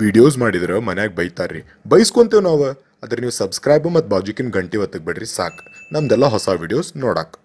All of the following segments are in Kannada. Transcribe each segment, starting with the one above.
ವಿಡಿಯೋಸ್ ಮಾಡಿದ್ರೆ ಮನ್ಯಾಗ ಬೈತಾರ್ರಿ. ಬೈಸ್ಕೊಂತೇವೆ ನಾವು. ಅದ್ರ ನೀವು ಸಬ್ಸ್ಕ್ರೈಬ್ ಮತ್ತು ಬಾಜುಕಿನ ಗಂಟೆ ಒತ್ತಕ್ಕೆ ಬಿಡ್ರಿ ಸಾಕು. ನಮ್ದೆಲ್ಲ ಹೊಸ ವಿಡಿಯೋಸ್ ನೋಡಾಕ್.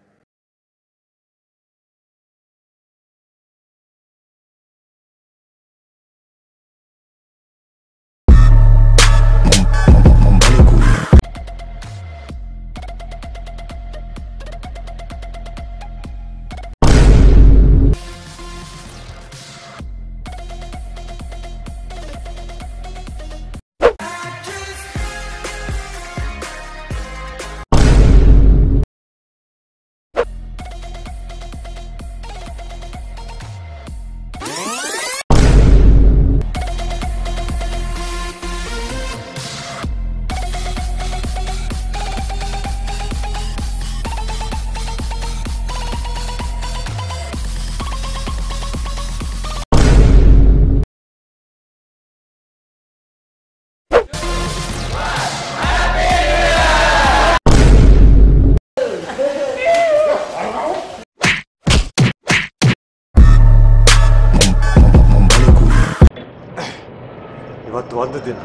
ಇವತ್ತು ಒಂದು ದಿನ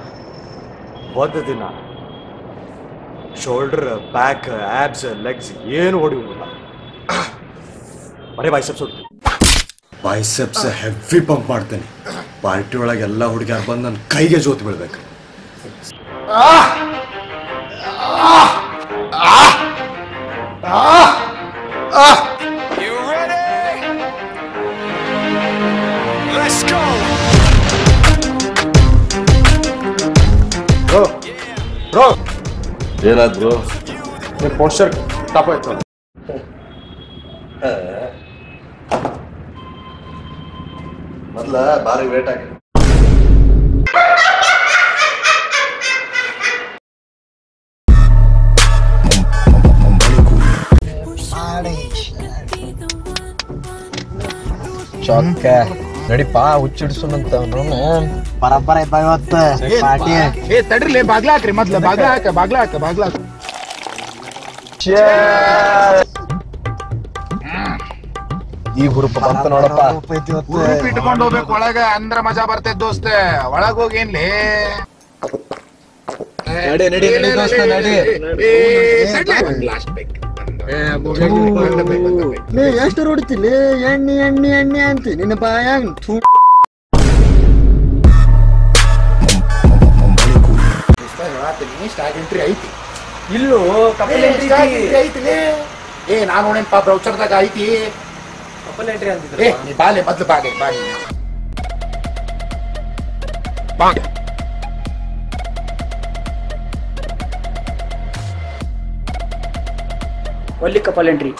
ಒಂದು ದಿನ ಶೋಲ್ಡರ್ ಬ್ಯಾಕ್ ಆಬ್ಸ್ ಲೆಗ್ಸ್ ಏನು ಹೊಡಿಯೋದಿಲ್ಲ ಬರೀ ಬೈಸೆಪ್ಸ್ ಹೊಡಿತೀನಿ ಬೈಸೆಪ್ಸ್ ಹೆವಿ ಪಂಪ್ ಮಾಡ್ತೇನೆ ಪಾರ್ಟಿ ಒಳಗೆ ಎಲ್ಲ ಹುಡುಗಿಯರು ಬಂದು ನನ್ನ ಕೈಗೆ ಜೋತ್ ಬೀಳ್ಬೇಕು You ready? Let's go! Bro ಏನಾದ್ ಬ್ರೋ ನಿಮ್ಮ ಪೋಸ್ಟರ್ ಟಾಪ್ ಆಯ್ತು ಮೊದ್ಲ ಬಾರಿ ವೇಟ್ ಆಗಿ ಚೊಕ್ಕ ನಡಿಪ ಹುಚ್ಚಿಡ್ಸುನಂತ ಬರಬ್ಬರ ಐತ ಇವತ್ತು. ಪಾರ್ಟಿ. ಏ ತಡ್ರಿಲಿ ಬಾಗ್ಲ ಹಾಕ್ರಿ ಮೊದ್ಲ ಬಾಗ್ಲ ಹಾಕ ಬಾಗ್ಲ ಹಾಕ ಬಾಗ್ಲ ಹಾಕ ಈ ಹುರುಪ ಬಂತ ನೋಡಪ್ಪ. ಉಡುಪಿ ಇಟ್ಕೊಂಡು ಹೋಗ್ಬೇಕು ಒಳಗ ಅಂದ್ರ ಮಜಾ ಬರ್ತೈತ್ ದೋಸ್ತ. ಒಳಗ ಹೋಗೇನ್ಲಿ ನಡಿ, ನಡಿ, ನಡಿ ದೋಸ್ತ, ನಡಿ. ನೀ ಎಷ್ಟು ಹೊಡಿತಿಲಿ ಎಣ್ಣೆ ಎಣ್ಣೆ ಎಣ್ಣೆ ಅಂತೀನಿ ನಿನ್ನ ಬಾಯಾಗ ಥೂ ಸ್ಟಾಕ್ ಎಂಟ್ರಿ ಐತಿ. ಇಲ್ಲೂ ಐತಿ ಏ ನಾನು ನೋಡೇನ್ಪಾ ಬ್ರೌಚರ್ದಾಗ ಐತಿ. ಏ ನೀ ಬಾಲೆ ಮೊದ್ಲು ಬಾಲೆ ಬಾಲೆ. only couple entry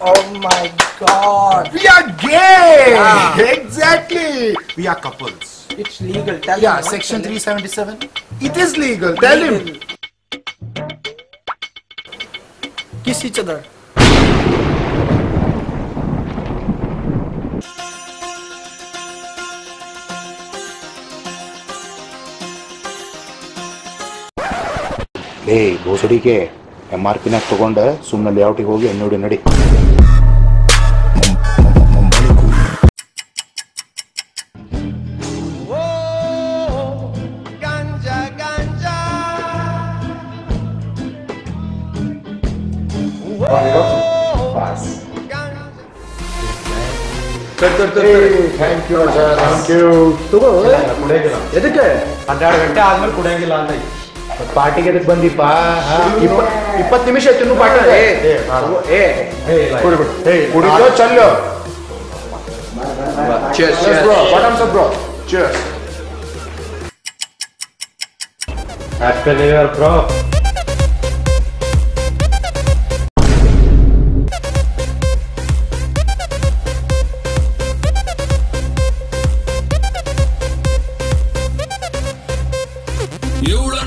Oh my god! We are gay! Yeah. Exactly! We are couples. It's legal. Tell yeah, section 377. It is legal. Tell legal. him. Kiss each other. ಏ ಗೋಸಡಿಗೆ ಎಂ ಆರ್ ಪಿನಾಗ ತಗೊಂಡ ಸುಮ್ಮನೆ ಲೇಔಟಿಗೆ ಹೋಗಿ ನೋಡಿ ನಡಿ. Thank you sir thank you ಎದಕ್ಕೆ? ಹನ್ನೆರಡು ಗಂಟೆ ಆದ್ಮೇಲೆ ಕುಡಿಯಂಗಿಲ್ಲ ಅಂತ. ಪಾರ್ಟಿಗೆ ಎದಕ್ಕೆ ಬಂದಿಪ್ಪ ಇಪ್ಪತ್ತು ನಿಮಿಷ ತಿನ್ನು ಪಾಠ ಕುಡಿಬಿಡು ಕುಡಿದೋ ಚಲ್ಲೋ Cheers, Cheers, bro. Bottoms up, bro. Cheers. Happy new year bro ಇವಳನ್ನ ನೋಡಣ್ಣ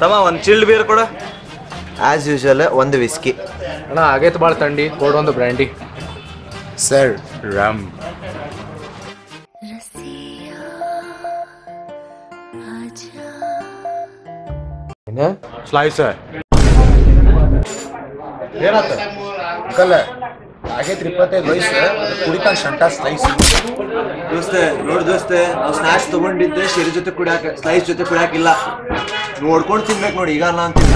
ತಮ್ಮ ಒಂದು ಚಿಲ್ಡ್ ಬೀರ್ ಕೊಡ. ಆಸ್ ಯೂಶುವಲ್ ಒಂದು ವಿಸ್ಕಿ ಅಣ್ಣ ಆಗೈತೆ ಭಾಳ ತಂಡಿ ಕೊಡೊಂದು ಬ್ರ್ಯಾಂಡಿ ಸರ್ ರಾಮ್ ಸ್ಲೈಸ್ ಏನಾತ? ಅಂಕಲ್ ಆಗೈತ್ರಿ ಇಪ್ಪತ್ತೈದು ವಯಸ್ಸು. ಕುಡಿತಾ ಶಂಟ ಸ್ಲೈಸ್ ದೋಸ್ತೆ ನೋಡಿ ದೋಸ್ತೆ ನಾವು ಸ್ನ್ಯಾಕ್ಸ್ ತಗೊಂಡಿದ್ದೆ ಶಿರಿ ಜೊತೆ ಕುಡಿಯಾಕ ಸ್ಲೈಸ್ ಜೊತೆ ಕುಡಿಯಾಕಿಲ್ಲ. ನೋಡ್ಕೊಂಡು ತಿನ್ಬೇಕು ನೋಡಿ, ಈಗ ಅಲ್ಲ ಅಂತಿಲ್ಲ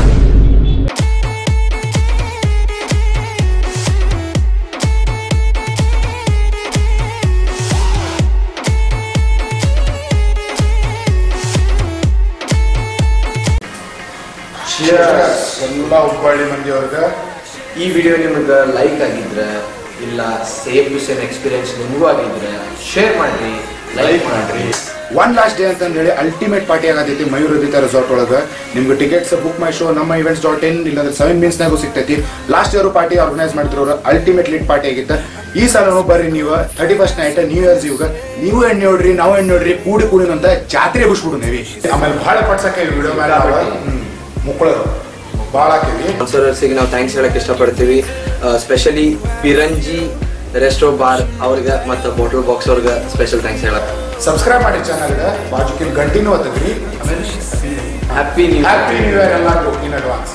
ಎಲ್ಲ ಹುಬ್ಬಳ್ಳಿ ಮಂದಿಯವ್ರಿಗೆ. ಈ ವಿಡಿಯೋ ನಿಮಗೆ ಲೈಕ್ ಆಗಿದ್ರೆ, ಇಲ್ಲ ಸೇಫ್ ಟು ಸೇಮ್ ಎಕ್ಸ್ಪೀರಿಯನ್ಸ್ ನಿಮಗೂ ಆಗಿದ್ರೆ ಶೇರ್ ಮಾಡಿರಿ ಲೈಕ್ ಮಾಡ್ರಿ. ಒನ್ ಲಾಸ್ಟ್ ಡೇ ಅಂತ ಹೇಳಿ ಅಲ್ಟಿಮೇಟ್ ಪಾರ್ಟಿ ಆಗತೈತಿ ಮಯೂರ್ ಉದಿತ ರೆಸಾರ್ಟ್ ಒಳಗೆ. ನಿಮ್ಗೆ ಟಿಕೆಟ್ಸ್ ಬುಕ್ ಮೈ ಶೋ ನಮ್ಮ ಇವೆಂಟ್ಸ್ ಡಾಟ್ ಇನ್ ಇಲ್ಲಾಂದ್ರೆ ಸೆವೆನ್ ಮೀನ್ಸ್ನಾಗೂ ಸಿಗ್ತೈತಿ. ಲಾಸ್ಟ್ ಇಯರ್ ಪಾರ್ಟಿ ಆರ್ಗನೈಸ್ ಮಾಡಿದ್ರು ಅಲ್ಟಿಮೇಟ್ ಲೀಡ್ ಪಾರ್ಟಿ ಆಗಿತ್ತು ಈ ಸಲನು ಬರ್ರಿ ನೀವು thirty first night new years ಇವಾಗ ನೀವು ಹೆಣ್ಣು ನೋಡ್ರಿ ನಾವು ಹೆಣ್ಣು ನೋಡ್ರಿ ಕೂಡಿ ಕೂಡಿ ಅಂತ ಜಾತ್ರೆ ಬಿಡ್ಸ್ಬಿಡು ನೀವಿ ಆಮೇಲೆ ಭಾಳ ಪಡ್ಸಕ್ಕೆ ವಿಡಿಯೋ ಮೇಲೆ ಮುಕ್ಕಳರು, ಭಾಳ ಹಾಕಿವಿ ಸ್ಪಾನ್ಸರ್ಸಿಗೆ ನಾವು ಥ್ಯಾಂಕ್ಸ್ ಹೇಳಕ್ಕೆ ಇಷ್ಟಪಡ್ತೀವಿ. ಸ್ಪೆಷಲಿ ಪಿರಂಜಿ ರೆಸ್ಟೋ ಬಾರ್ ಅವ್ರಿಗೆ ಮತ್ತು ಬಾಟಲ್ ಬಾಕ್ಸ್ ಅವ್ರಿಗೆ ಸ್ಪೆಷಲ್ ಥ್ಯಾಂಕ್ಸ್ ಹೇಳಕ್. ಸಬ್ಸ್ಕ್ರೈಬ್ ಮಾಡಿ ಚಾನಲ್ಗೆ ಬಾಜುಕಿನ ಗಂಟಿನೂ ಒತ್ತದ್ರಿ ಆಮೇಲೆ happy new happy new year ಎಲ್ಲರಿಗೂ ಇನ್ ಅಡ್ವಾನ್ಸ್